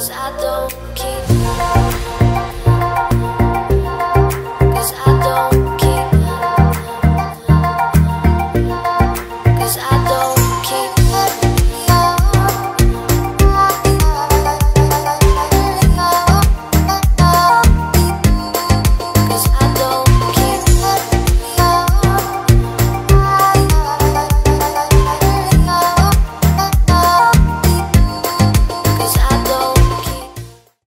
Cause I don't keep